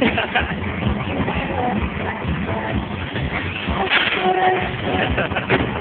Ha ha ha.